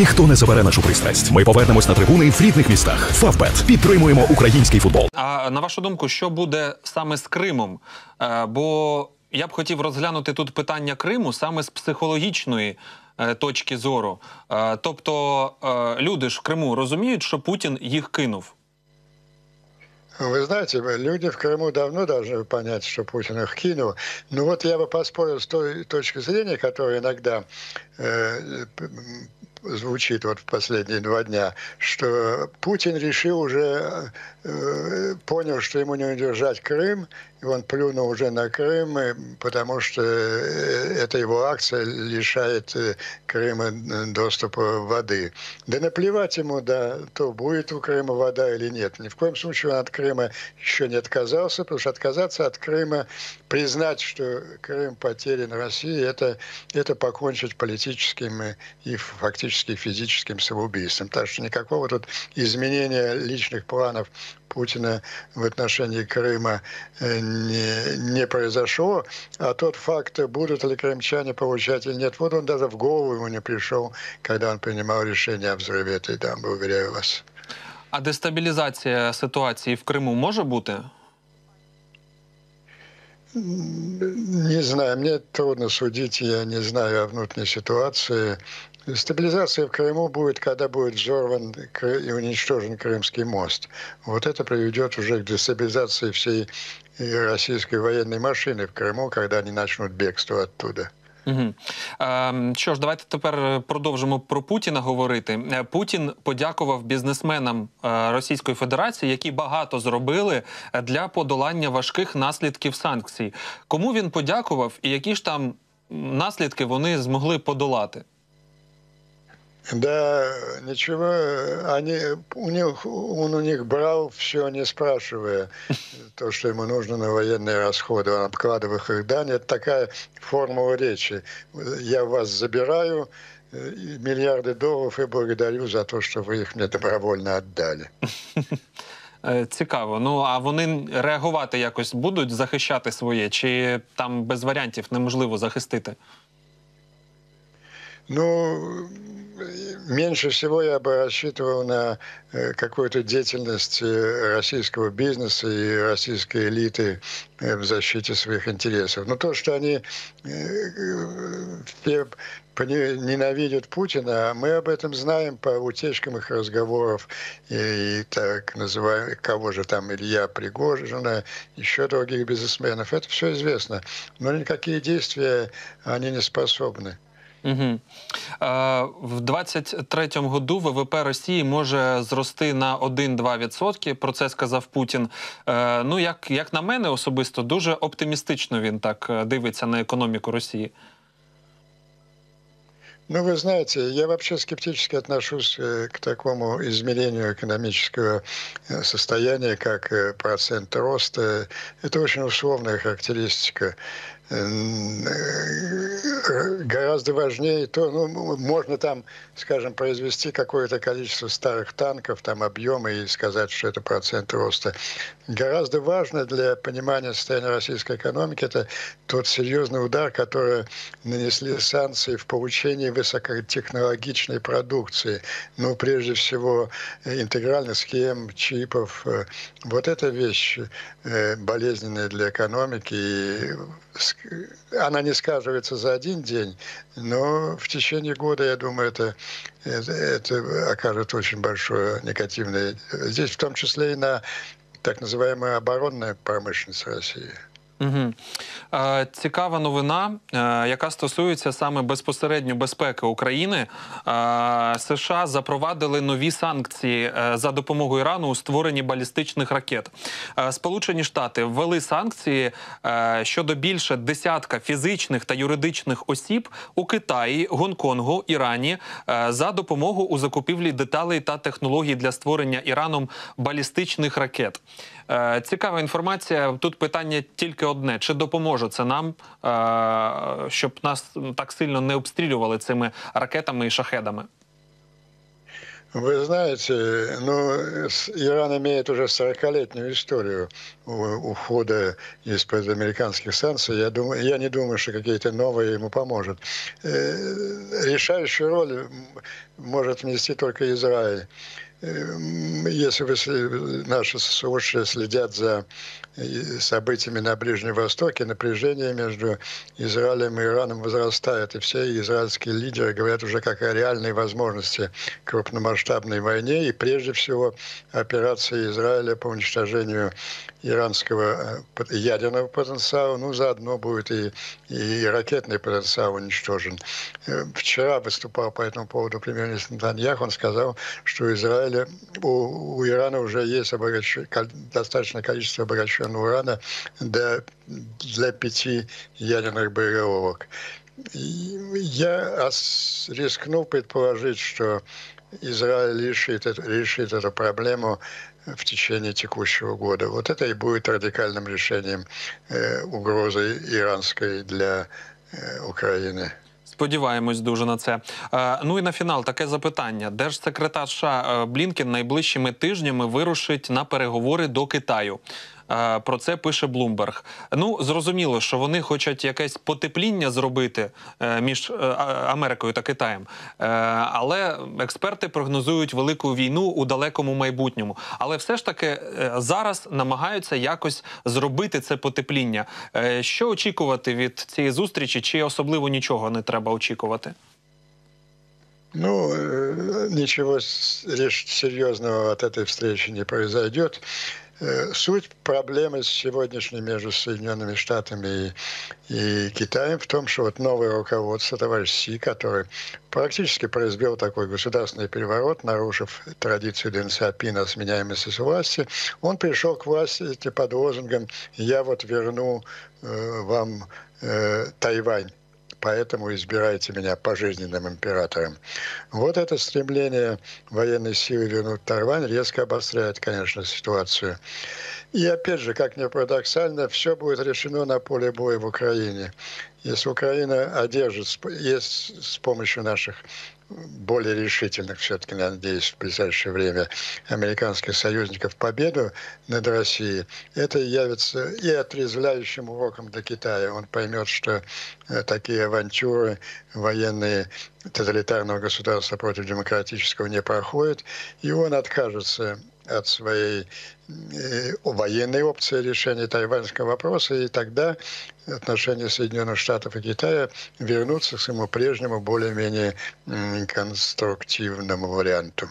Ніхто не забере нашу пристрасть. Ми повернемось на трибуни в рідних містах. Фавбет підтримуємо український футбол. А на вашу думку, що буде саме з Кримом? Е, бо я б хотів розглянути тут питання Криму саме з психологічної е, точки зору. Е, тобто е, люди ж в Криму розуміють, що Путін їх кинув. Вы знаете, люди в Крыму давно должны понять, что Путин их кинул. Но вот я бы поспорил с той точки зрения, которая иногда э, п- м, звучит вот в последние два дня, что Путин решил уже, э, понял, что ему не удержать Крым, и он плюнул уже на Крым, потому что э, эта его акция лишает э, Крыма э, доступа воды. Да наплевать ему, да, то будет у Крыма вода или нет. Ни в коем случае он от Крыма еще не отказался, потому что отказаться от Крыма, признать, что Крым потерян России, это, это покончить политическим и фактически физическим самоубийством. Так что никакого тут изменения личных планов Путина в отношении Крыма э, не, не произошло. А тот факт, будут ли крымчане получать или нет, вот он даже в голову ему не пришел, когда он принимал решение о взрыве этой дамбы, уверяю вас. А дестабілізація ситуації в Криму може бути? Не знаю, мне трудно судить, я не знаю о внутренней ситуации. Стабилизация в Крыму будет, когда будет взорван Кры- и уничтожен Крымский мост. Вот это приведет уже к дестабилизации всей э, российской военной машины в Крыму, когда они начнут бегство оттуда. Угу. Е, що ж, давайте тепер продовжимо про Путіна говорити. Е, Путін подякував бізнесменам е, Російської Федерації, які багато зробили для подолання важких наслідків санкцій. Кому він подякував і які ж там наслідки вони змогли подолати? Да, ничего, они, у них, он у них брал все, не спрашивая, то, что ему нужно на военные расходы, он обкладывал их дань. Это такая формула речи. Я вас забираю, э, и миллиарды долларов и благодарю за то, что вы их мне добровольно отдали. Е, Цікаво. Ну а вони реагувати якось будуть захищати своє, чи там без варіантів неможливо захистити? Ну, меньше всего я бы рассчитывал на э, какую-то деятельность э, российского бизнеса и российской элиты э, в защите своих интересов. Но то, что они ненавидят Путина, мы об этом знаем по утечкам их разговоров и, и так называемых, кого же там, Илья Пригожина, еще других бизнесменов. Это все известно. Но никакие действия они не способны. Угу. Е, в 23-му году ВВП Росії може зрости на 1-2%, Про це сказав Путін. Е, ну, як, як на мене особисто, дуже оптимістично він так е, дивиться на економіку Росії. Ну, вы знаете, я вообще скептически отношусь э, к такому измерению экономического э, состояния, как э, процент роста. Это очень условная характеристика. Э, Гораздо важнее то, ну, м- можно там, скажем, произвести какое-то количество старых танков, там объемы и сказать, что это процент роста. Гораздо важно для понимания состояния российской экономики это тот серьезный удар, который нанесли санкции в получении высокотехнологичной продукции. Ну, прежде всего, э, интегральных схем, чипов. Э, Вот эта вещь э, болезненная для экономики. И ск- она не сказывается за один день, но в течение года, я думаю, это, это, это окажет очень большое негативное... Здесь в том числе и на так называемую оборонную промышленность России. Угу. Е, цікава новина, е, яка стосується саме безпосередньо безпеки України. Е, США запровадили нові санкції е, за допомогою Ірану у створенні балістичних ракет. Е, Сполучені Штати ввели санкції е, щодо більше десятка фізичних та юридичних осіб у Китаї, Гонконгу, Ірані е, за допомогу у закупівлі деталей та технологій для створення Іраном балістичних ракет. Е, Цікава інформація. Тут питання тільки одне: чи допоможе це нам, е, щоб нас так сильно не обстрілювали цими ракетами і шахедами? Вы знаете, ну, Иран имеет уже 40-летнюю историю ухода из-под американских санкций. Я, думаю, я не думаю, что какие-то новые ему поможет. Э, решающую роль может внести только Израиль. Эм, если вы, наши слушатели следят за э, событиями на Ближнем Востоке, напряжение между Израилем и Ираном возрастает, и все израильские лидеры говорят уже как о реальной возможности крупномасштабной войне, и прежде всего операции Израиля по уничтожению иранского э, ядерного потенциала, ну, заодно будет и, и ракетный потенциал уничтожен. Э, вчера выступал по этому поводу премьер-министр Натаньях, он сказал, что Израиля, у, у Ирана уже есть обогащ... достаточное количество обогащенного урана для, для пяти ядерных боеголовок. Я рискну предположить, что Израиль решит, решит эту проблему в течение текущего года. Вот это и будет радикальным решением э, угрозы иранской для э, України. Сподіваємось дуже на це. Е, ну і на фінал таке запитання: держсекретар США е, Блінкен найближчими тижнями вирушить на переговори до Китаю. Е, про це пише Блумберг. Ну зрозуміло, що вони хочуть якесь потепління зробити е, між е, Америкою та Китаєм, але експерти прогнозують велику війну у далекому майбутньому. Але все ж таки зараз намагаються якось зробити це потепління. Що очікувати від цієї зустрічі? Чи особливо нічого не треба очікувати? Ну, ничего серьезного от этой встречи не произойдет. Э, суть проблемы сегодняшней между Соединенными Штатами и, и Китаем в том, что вот новое руководство, товарищ Си, который практически произвел такой государственный переворот, нарушив традицию Дэн Сяопина сменяемости власти, он пришел к власти под лозунгом «Я вот верну э, вам э, Тайвань» поэтому избирайте меня пожизненным императором. Вот это стремление военной силы вернуть Тайвань резко обостряет, конечно, ситуацию. И опять же, как ни парадоксально, все будет решено на поле боя в Украине. Если Украина одержит есть с помощью наших более решительных, все-таки, надеюсь, в ближайшее время американских союзников победу над Россией, это явится и отрезвляющим уроком для Китая. Он поймет, что э, такие авантюры военные тоталитарного государства против демократического не проходят, и он откажется от своей э, военной опции решения тайваньского вопроса, и тогда отношения Соединенных Штатов и Китая вернутся к своему прежнему более-менее конструктивному варианту.